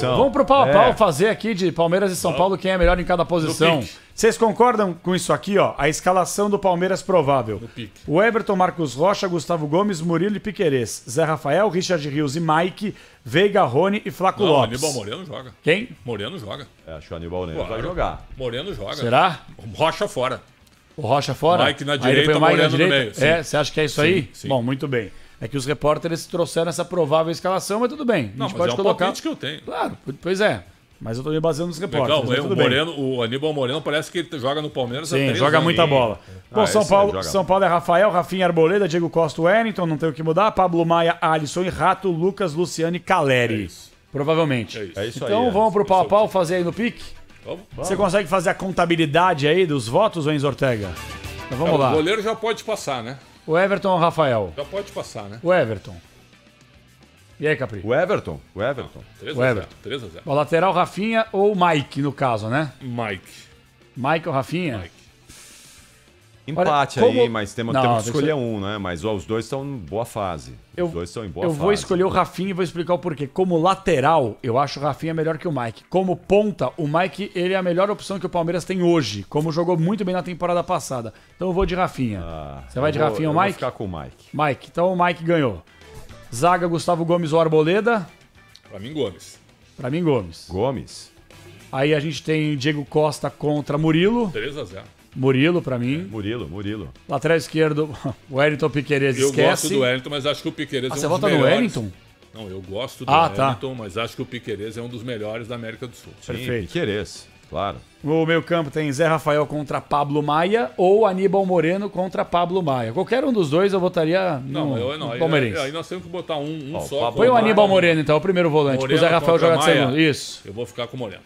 posição. Vamos pro pau a pau É. fazer aqui de Palmeiras e São Paulo quem é melhor em cada posição. Vocês concordam com isso aqui, ó? A escalação do Palmeiras provável. O Everton, Marcos Rocha, Gustavo Gomes, Murilo e Piquerez. Zé Rafael, Richard Rios e Mike, Veiga, Rony e Flaco Não, Lopes. Aníbal Moreno joga. Quem? Moreno joga. É, acho que o Aníbal Neves vai jogar. Moreno joga. Será? Rocha fora. O Rocha fora? Mike na Aí direita, o Mike na Moreno no direita? meio, sim. É, você acha que é isso aí? sim. Bom, muito bem. É que os repórteres trouxeram essa provável escalação, mas tudo bem. A Não, gente mas pode é um colocar. que eu tenho. Claro, pois é. Mas eu tô me baseando nos repórteres. Legal, mas o, tudo bem. Moreno, o Aníbal Moreno parece que ele joga no Palmeiras Sim, joga anos. muita bola. Bom, Ah, São, Paulo. São Paulo é Rafael, Rafinha Arboleda, Diego Costa, Wellington, não tem o que mudar. Pablo Maia, Alisson e Rato, Lucas, Luciano e Caleri. É isso. Provavelmente. É isso. É isso Então aí. é. vamos pro pau a pau fazer aí no pique? Vamos? Você consegue fazer a contabilidade aí dos votos, Enzo Ortega? Então vamos É, lá. O goleiro já pode passar, né? O Everton ou o Rafael? Já pode passar, né? O Everton. E aí, Capri? O Everton. O Everton. 3 O a 0. Everton. 3 a 0. O lateral Rafinha ou o Mike, no caso, né? Mike. Mike ou Rafinha? Mike. Empate Olha, como- aí, mas temos, Não, temos que escolher ser- um, né? Mas ó, os dois estão em boa fase. Eu, os dois estão em boa eu fase. vou escolher o Rafinha e vou explicar o porquê. Como lateral, eu acho o Rafinha melhor que o Mike. Como ponta, o Mike ele é a melhor opção que o Palmeiras tem hoje. Como jogou muito bem na temporada passada. Então eu vou de Rafinha. Ah, Você vai eu de vou- Rafinha eu ou vou Mike? ficar com o Mike. Mike. Então o Mike ganhou. Zaga, Gustavo Gomes ou Arboleda? Pra mim, Gomes. Pra mim, Gomes. Gomes. Aí a gente tem Diego Costa contra Murilo. 3 a 0. Murilo, pra mim. Murilo, Murilo. Lateral esquerdo, o Wellington Piqueires Eu esquece. gosto do Wellington, mas acho que o Piqueires Ah, é um você vota no. Wellington? Não, eu gosto do Ah, tá. Wellington, mas acho que o Piqueires é um dos melhores da América do Sul. Perfeito. Piqueires, claro. No meio campo tem Zé Rafael contra Pablo Maia ou Aníbal Moreno contra Pablo Maia. Qualquer um dos dois eu votaria Não, no, eu, não no aí, Palmeirense. aí nós temos que botar um, um Ó, só. Põe o Maia. Aníbal Moreno então, o primeiro volante. Moreno o Zé Rafael contra joga de Maia. segundo. Isso. Eu vou ficar com o Moreno.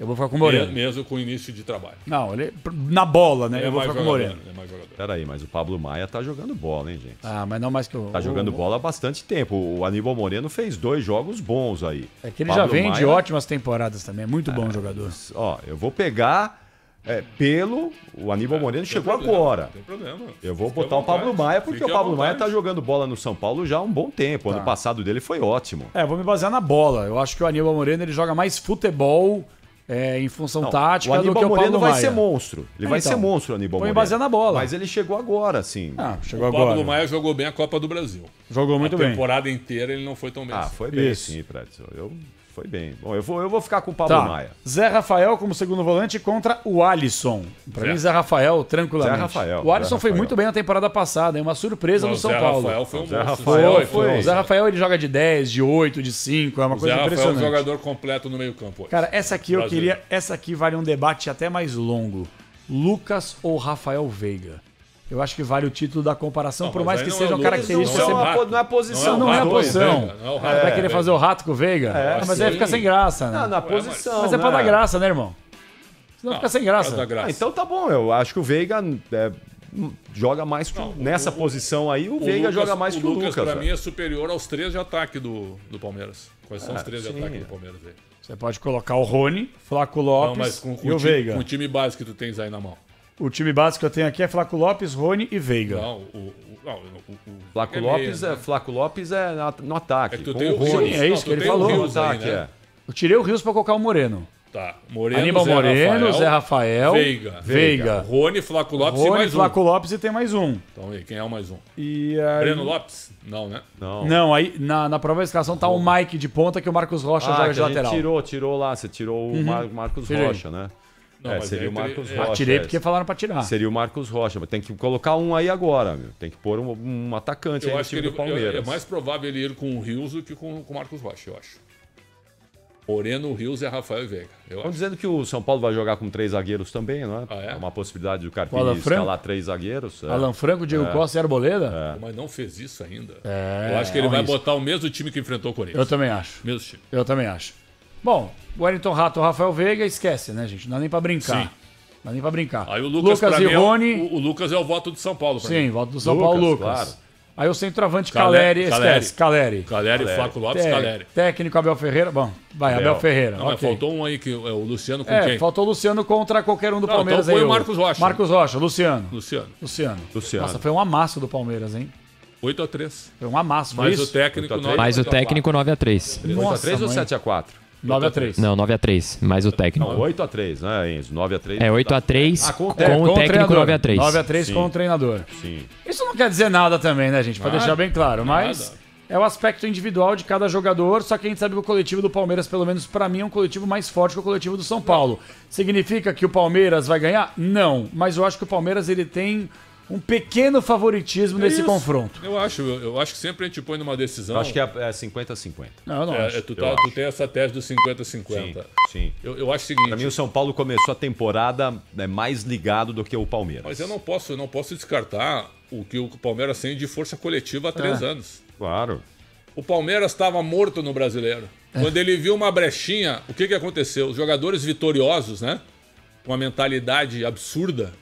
Eu vou ficar com o Moreno. Mesmo com o início de trabalho. Não, ele na bola, né? Ele é eu vou ficar com o. Moreno. É mais jogador. Pera aí, mas o Pablo Maia tá jogando bola, hein, gente? Ah, mas não mais que o. Tá jogando o- bola há bastante tempo. O Aníbal Moreno fez dois jogos bons aí. É que ele Pablo já vem de Maia- ótimas temporadas também. É muito bom jogador. Ó, eu vou pegar é, pelo. O Aníbal Moreno chegou problema, agora. Não tem problema. Eu vou Fique botar o Pablo Maia porque fique o Pablo Maia tá jogando bola no São Paulo já há um bom tempo. Tá. Ano passado dele foi ótimo. É, vou me basear na bola. Eu acho que o Aníbal Moreno ele joga mais futebol é, em função Não, tática o do que o Moreno Pablo vai Maia. ser monstro. Ele É, vai então. ser monstro, o Aníbal Moreno. baseado na bola. Mas ele chegou agora, assim. Ah, chegou O Pablo agora. Maia jogou bem a Copa do Brasil. Jogou muito a bem. temporada inteira ele não foi tão bem. Ah, assim. foi bem Isso. sim, Predson. Eu foi bem. Bom, eu vou, eu vou ficar com o Pablo Tá. Maia. Zé Rafael como segundo volante contra o Alisson. Pra Zé. mim, Zé Rafael, tranquilamente. Zé Rafael, O Alisson Zé foi Rafael. muito bem na temporada passada, é uma surpresa Não, no São Zé Paulo. Rafael foi um Zé. Rafael Foi, foi. O Zé Rafael ele joga de 10, de 8, de 5, é uma O Zé coisa Rafael é um impressionante. jogador completo no meio campo hoje. Cara, essa aqui eu queria. Essa aqui vale um debate até mais longo. Lucas ou Rafael Veiga? Eu acho que vale o título da comparação, Não, por mais que não sejam é Lucas, características. não é o sempre- Rato. não é a posição, Não, é a Rato, posição. Não é o Rato, Vai querer fazer o rato com o Veiga? É, mas aí fica sem graça, né? Não, na posição. Mas é pra né? dar graça, né, irmão? Senão Não, fica sem graça. pra dar graça. Ah, então tá bom, eu acho que o Veiga é, joga mais que o- Não, o- nessa o- posição aí, o, O Veiga Lucas- joga mais que o Lucas. pra velho. mim é superior aos três de ataque do, do Palmeiras. Quais são os Ah, três sim. de ataque do Palmeiras aí? Você pode colocar o Rony, Flaco Não, Lopes mas com, com e o o Veiga. com o time base que tu tens aí na mão. O time básico que eu tenho aqui é Flaco Lopes, Rony e Veiga. Não, o. o, não, o, o Flaco é Lopes, é, né? Flaco Lopes é na- no ataque. É que tu com tem o Rony. Rios. Sim, é isso Não, que ele falou. Rios No aí, ataque, né? é. Eu tirei o Rios pra colocar o Moreno. Tá. Moreno, Aníbal Zé Moreno, Rafael, Zé Rafael, Veiga. Veiga. Rony, Flaco Lopes e Rony, mais Flaco um. Lopes e tem mais um. Então aí, quem é o mais um? E aí... Breno Lopes? Não, né? Não. Não, aí na, na prova da escalação tá o Mike de ponta que o Marcos Rocha Ah, joga de lateral. Uhum. tirou, tirou lá, você tirou o Mar- Marcos Tirei. Rocha, né? Não, é, mas seria aí o Marcos é, Rocha. Ah, tirei é. porque falaram pra tirar. Seria o Marcos Rocha, mas tem que colocar um aí agora, meu. Tem que pôr um, um atacante aí Eu no acho que time ele, do Palmeiras. é é mais provável ele ir com o Rios do que com com o Marcos Rocha, eu acho. Moreno, Rios e Rafael Veiga. Eu Estão acho. dizendo que o São Paulo vai jogar com três zagueiros também, não é? Ah, é? uma possibilidade do Carpini Franco? escalar três zagueiros. é. Alan Franco, Diego Costa e Arboleda? Mas não fez isso ainda. É, eu acho que ele é um vai risco. botar o mesmo time que enfrentou o Eu Corinthians. também acho. Mesmo time. Eu também acho. Bom, Wellington Rato, Rafael Veiga, esquece, né, gente? Não dá nem pra brincar. Sim. Não dá nem pra brincar. Aí o Lucas, pra e é o- Rony. o, o Lucas é o voto do São Paulo. pra mim. Sim, volta do São Lucas, Paulo, Lucas. claro. Aí o centroavante Caleri- Caleri, Caleri. esquece. Caleri. Caleri, Flaco Lopes, Té- Caleri. Técnico Abel Ferreira. Bom, vai, Abel, Abel. Ferreira. Não, mas ok. faltou um aí que é o Luciano com É, quem? faltou o Luciano contra qualquer um do Não, Palmeiras então põe aí. o Marcos Rocha. Marcos Rocha, Luciano. Luciano. Luciano. Luciano. Nossa, foi um amasso do Palmeiras, hein? 8 a 3 Foi um amasso, foi Mas isso? o técnico Oito a nove Mais o a quatro. técnico 9x3. 8 a Nossa, 3 ou mãe. 7 a 4 9x3. Não, 9x3, mais o técnico. Não, 8x3, né, Enzo? 9x3. É 8x3 Ah, com o com, técnico. o técnico 9x3. 9x3 Sim. com o treinador. Sim. Isso não quer dizer nada também, né, gente? Pra Nada. deixar bem claro. Mas Nada. é o aspecto individual de cada jogador. Só que a gente sabe que o coletivo do Palmeiras, pelo menos pra mim, é um coletivo mais forte que o coletivo do São Paulo. Significa que o Palmeiras vai ganhar? Não. Mas eu acho que o Palmeiras ele tem um pequeno favoritismo É nesse isso. confronto. Eu acho, eu, eu acho que sempre a gente põe numa decisão. Eu acho que é é 50-50. Não, eu não É, acho. é, tu, eu tá- acho. tu tem essa tese do 50-50. Sim, sim. Eu, eu acho o seguinte. Pra mim, o São Paulo começou a temporada né, mais ligado do que o Palmeiras. Mas eu não posso, eu não posso descartar o que o Palmeiras tem de força coletiva há três É. anos. Claro. O Palmeiras estava morto no brasileiro. Quando ele viu uma brechinha, o que, que aconteceu? Os jogadores vitoriosos, né? Com uma mentalidade absurda.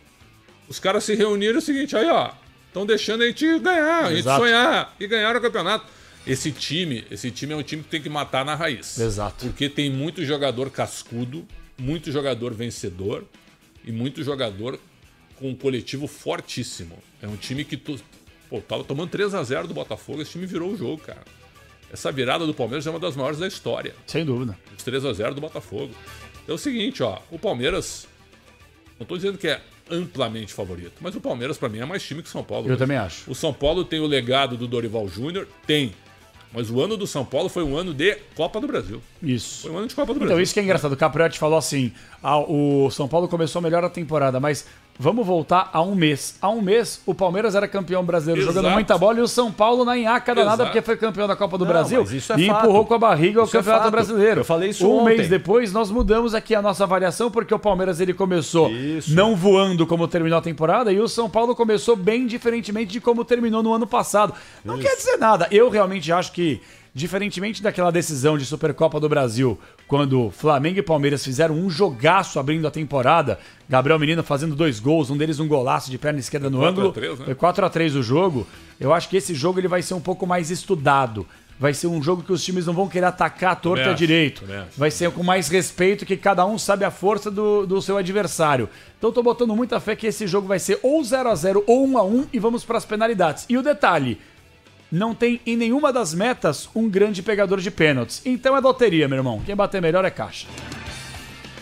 Os caras se reuniram e o seguinte, aí ó, estão deixando a gente ganhar, a gente Exato. sonhar e ganhar o campeonato. Esse time, esse time é um time que tem que matar na raiz. Exato. Porque tem muito jogador cascudo, muito jogador vencedor e muito jogador com um coletivo fortíssimo. É um time que tu, pô, tava tomando 3 a 0 do Botafogo, esse time virou o jogo, cara. Essa virada do Palmeiras é uma das maiores da história. Sem dúvida. Os 3 a 0 do Botafogo. É o seguinte, ó, o Palmeiras não tô dizendo que é amplamente favorito, mas o Palmeiras pra mim é mais time que o São Paulo. Eu hoje. também acho. O São Paulo tem o legado do Dorival Júnior? Tem. Mas o ano do São Paulo foi um ano de Copa do Brasil. Isso. Foi um ano de Copa do Brasil. Então, isso que é engraçado. O Capriotti falou assim: ah, o São Paulo começou melhor a temporada, mas vamos voltar a um mês. Há um mês, o Palmeiras era campeão brasileiro Exato. jogando muita bola e o São Paulo na enhaca danada porque foi campeão da Copa do Não, Brasil isso é e fato. empurrou com a barriga o Isso é Campeonato fato. Brasileiro. Eu falei isso Um ontem. mês depois, nós mudamos aqui a nossa avaliação porque o Palmeiras ele começou Isso. não voando como terminou a temporada e o São Paulo começou bem diferentemente de como terminou no ano passado. Não quer dizer nada. Eu realmente acho que Diferentemente daquela decisão de Supercopa do Brasil, quando Flamengo e Palmeiras fizeram um jogaço abrindo a temporada, Gabriel Menino fazendo dois gols, um deles um golaço de perna esquerda no 4 a ângulo. 3, né? Foi 4 a 3 o jogo. Eu acho que esse jogo ele vai ser um pouco mais estudado. Vai ser um jogo que os times não vão querer atacar a torta acho, direito. Vai ser com mais respeito, que cada um sabe a força do, do seu adversário. Então tô botando muita fé que esse jogo vai ser ou 0 a 0 ou 1 a 1 e vamos para as penalidades. E o detalhe, não tem em nenhuma das metas um grande pegador de pênaltis. Então é loteria, meu irmão. Quem bater melhor é caixa.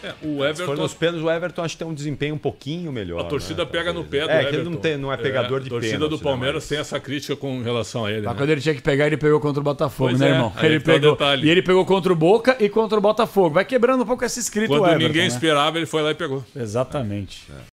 É, o Se for Everton. nos pênaltis, o Everton acho que tem um desempenho um pouquinho melhor. A torcida né, pega no pé do É, Everton. que ele não, tem, não é pegador de A torcida do Palmeiras né, tem essa crítica com relação a ele. Mas né? quando ele tinha que pegar, ele pegou contra o Botafogo, Pois né, é, irmão? Ele pegou. detalhe. E ele pegou contra o Boca e contra o Botafogo. Vai quebrando um pouco esse escrito Quando o Everton, ninguém né? esperava, ele foi lá e pegou. Exatamente.